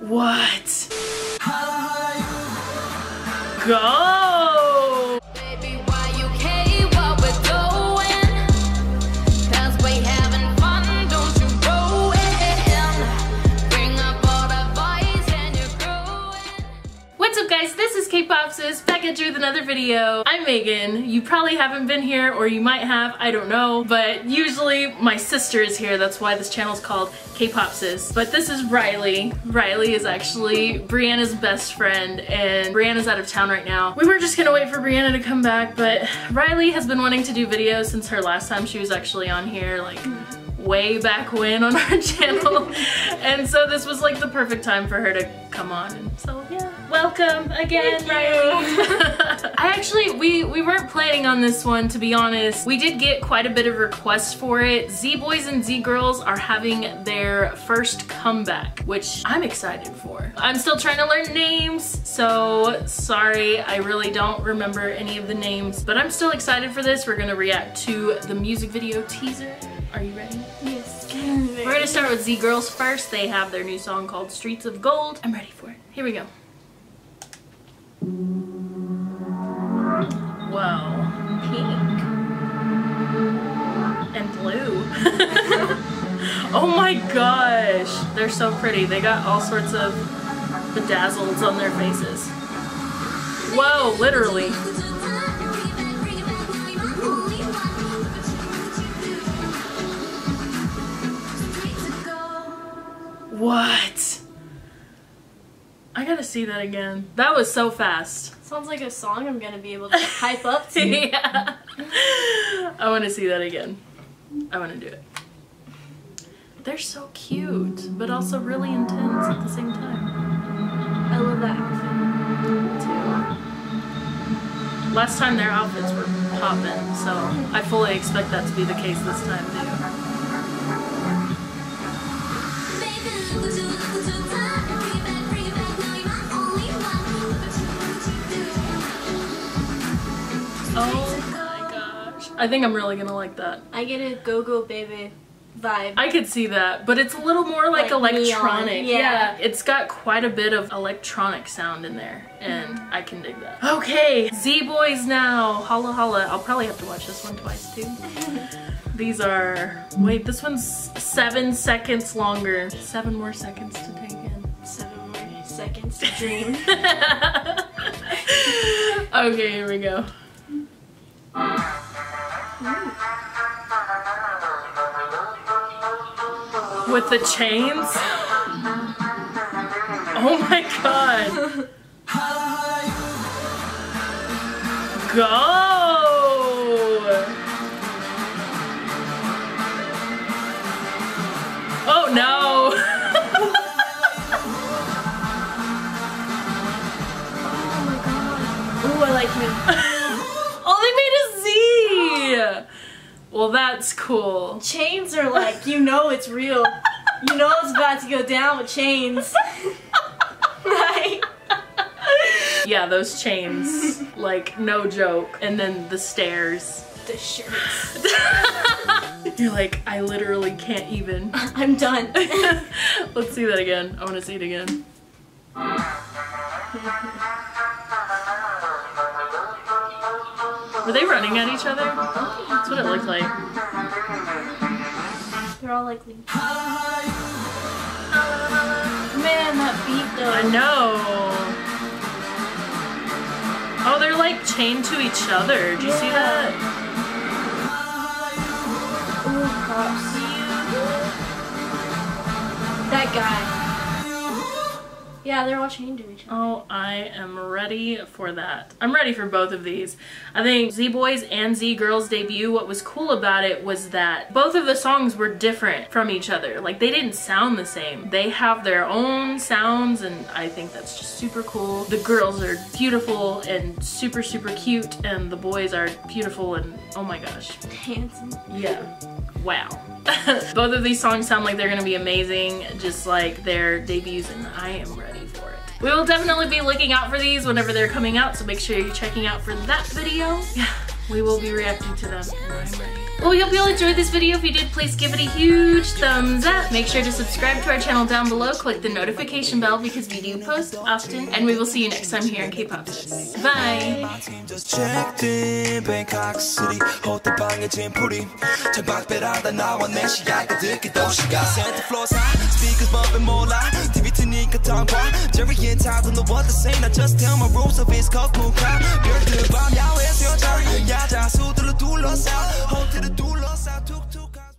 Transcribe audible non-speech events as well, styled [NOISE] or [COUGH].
What? Go! This K-Popsis back at you with another video. I'm Meagan. You probably haven't been here or you might have, I don't know. But usually my sister is here, that's why this channel is called K-Popsis. But this is Riley. Riley is actually Brianna's best friend and Brianna's out of town right now. We were just gonna wait for Brianna to come back but Riley has been wanting to do videos since her last time she was actually on here like way back when on our [LAUGHS] channel and so this was like the perfect time for her to come on and so yeah welcome again Riley [LAUGHS] I actually we we weren't planning on this one to be honest we did get quite a bit of requests for it Z boys and Z girls are having their first comeback which I'm excited for I'm still trying to learn names so sorry I really don't remember any of the names but I'm still excited for this we're gonna react to the music video teaser are you ready? Yes. We're gonna start with Z Girls first. They have their new song called Streets of Gold. I'm ready for it. Here we go. Oh my gosh. They're so pretty. They got all sorts of bedazzles on their faces. Whoa, literally. What? I gotta see that again. That was so fast. Sounds like a song I'm gonna be able to hype up to. [LAUGHS] yeah. I want to see that again. I want to do it. They're so cute, but also really intense at the same time. I love that outfit too. Last time their outfits were poppin', so I fully expect that to be the case this time too. Oh my gosh. I think I'm really gonna like that. I get a go go baby vibe. I could see that, but it's a little more like, Like electronic. yeah. It's got quite a bit of electronic sound in there, and mm-hmm. I can dig that. Okay, Z Boys now. Holla holla. I'll probably have to watch this one twice too. [LAUGHS] These are, wait, this one's seven seconds longer. Seven more seconds to take in. Seven more seconds to dream. [LAUGHS] okay, here we go. With the chains? Oh my god. [LAUGHS] Go! Well, that's cool. Chains are like, you know it's real. You know it's about to go down with chains. right? Yeah, those chains. like, no joke. And then the stairs. The [LAUGHS] shirts. You're like, I literally can't even. I'm done. [LAUGHS] Let's see that again. I want to see it again. [LAUGHS] Were they running at each other? That's what it looked like. They're all like, man, that beat though. I know. Oh, they're like chained to each other. Do you see that? Ooh, props. That guy. Yeah, they're all chained to each other. Oh, I am ready for that. I'm ready for both of these. I think Z Boys and Z Girls debut, what was cool about it was that both of the songs were different from each other. Like they didn't sound the same. They have their own sounds and I think that's just super cool. The girls are beautiful and super, super cute and the boys are beautiful and oh my gosh. Handsome. Yeah. Wow. [LAUGHS] Both of these songs sound like they're gonna be amazing, just like their debuts, and I am ready for it. We will definitely be looking out for these whenever they're coming out, so make sure you're checking out for that video. Yeah, we will be reacting to them, and I'm ready. Well, we hope you all enjoyed this video. If you did, please give it a huge thumbs up. Make sure to subscribe to our channel down below. Click the notification bell because we do post often. And we will see you next time here in K-Pop Sis. Bye! team just checked in Bangkok City 호텔 방에 짐풀이 창밖배라다 나와 내 시야가 듣기 도시가 Santa Claus high speakers bumping 몰라 TV 트니 까 tongue Jerry and Todd don't know what to say I just tell my rules of it's called cool crowd 별들 밤 야외에서 여자 야자 수들로 둘러싸 호텔을 둘러싸 툭툭